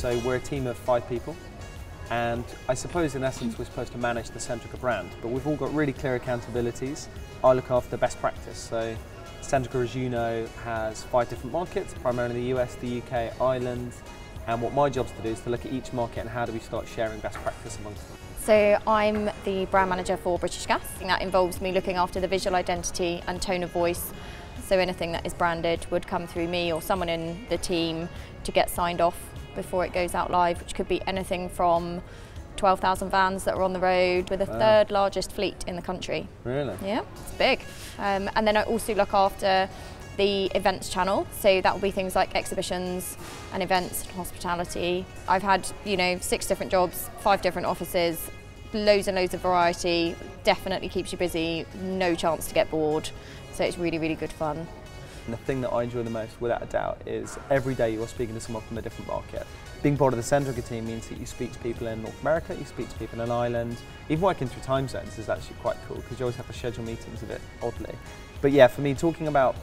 So we're a team of five people. And I suppose in essence we're supposed to manage the Centrica brand, but we've all got really clear accountabilities. I look after best practice. So Centrica, as you know, has five different markets, primarily the US, the UK, Ireland. And what my job's to do is to look at each market and how do we start sharing best practice amongst them. So I'm the brand manager for British Gas. That involves me looking after the visual identity and tone of voice. So anything that is branded would come through me or someone in the team to get signed off before it goes out live, which could be anything from 12,000 vans that are on the road with the Wow. third largest fleet in the country. Really? Yeah, it's big. Um, and then I also look after the events channel. So that will be things like exhibitions and events and hospitality. I've had, you know, six different jobs, five different offices, loads and loads of variety. Definitely keeps you busy, no chance to get bored. So it's really, really good fun. And the thing that I enjoy the most, without a doubt, is every day you're speaking to someone from a different market. Being part of the Centrica team means that you speak to people in North America, you speak to people in Ireland. Even working through time zones is actually quite cool because you always have to schedule meetings a bit oddly. But yeah, for me, talking about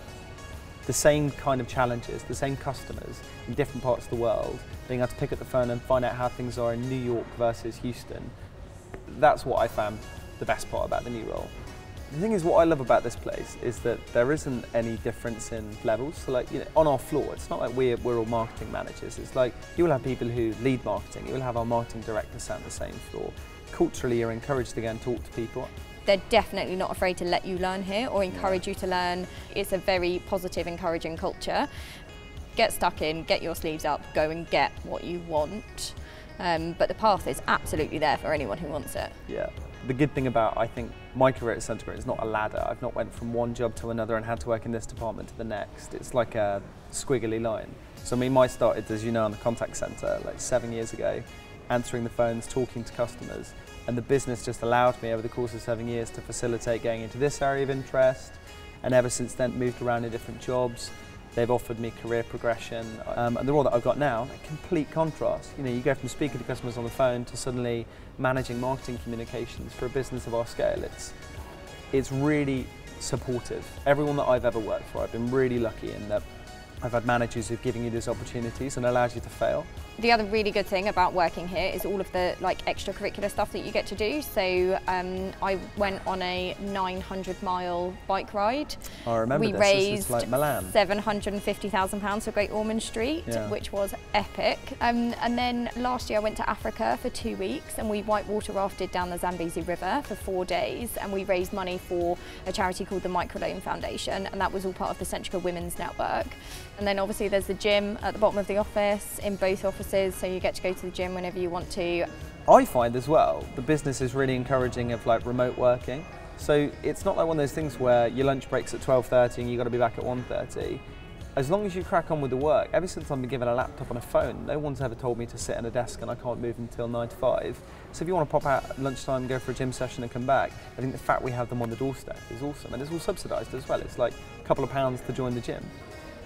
the same kind of challenges, the same customers in different parts of the world, being able to pick up the phone and find out how things are in New York versus Houston, that's what I found the best part about the new role. The thing is, what I love about this place is that there isn't any difference in levels. So, like, you know, on our floor, it's not like we're, we're all marketing managers. It's like you will have people who lead marketing. You will have our marketing director sat on the same floor. Culturally, you're encouraged to go and talk to people. They're definitely not afraid to let you learn here or encourage you to learn. It's a very positive, encouraging culture. Get stuck in, get your sleeves up, go and get what you want. Um, but the path is absolutely there for anyone who wants it. Yeah. The good thing about I think my career at Centrica is not a ladder. I've not went from one job to another and had to work in this department to the next. It's like a squiggly line. So I mean, mine started, as you know, in the contact centre like seven years ago, answering the phones, talking to customers, and the business just allowed me over the course of seven years to facilitate going into this area of interest. And ever since then, moved around in different jobs. They've offered me career progression, um, and the role that I've got now, a complete contrast. You know, you go from speaking to customers on the phone to suddenly managing marketing communications for a business of our scale. It's it's really supportive. Everyone that I've ever worked for, I've been really lucky in that I've had managers who've given you these opportunities and allowed you to fail. The other really good thing about working here is all of the like extracurricular stuff that you get to do. So um, I went on a 900 mile bike ride. I remember we this. Raised like Milan. £750,000 for Great Ormond Street, Yeah. which was epic. Um, and then last year I went to Africa for two weeks and we whitewater rafted down the Zambezi River for four days and we raised money for a charity called the Microloan Foundation and that was all part of the Centrica Women's Network. And then obviously there's the gym at the bottom of the office in both offices so you get to go to the gym whenever you want to. I find as well the business is really encouraging of like remote working. So it's not like one of those things where your lunch breaks at 12:30 and you've got to be back at 1:30. As long as you crack on with the work, ever since I've been given a laptop and a phone, no one's ever told me to sit at a desk and I can't move until 9 to 5. So if you want to pop out at lunchtime, go for a gym session and come back, I think the fact we have them on the doorstep is awesome. And it's all subsidised as well. It's like a couple of pounds to join the gym.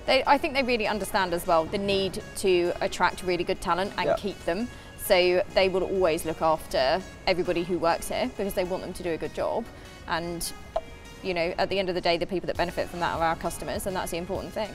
They, I think they really understand as well the need to attract really good talent and Yeah. keep them. So they will always look after everybody who works here because they want them to do a good job. And, you know, at the end of the day, the people that benefit from that are our customers, and that's the important thing.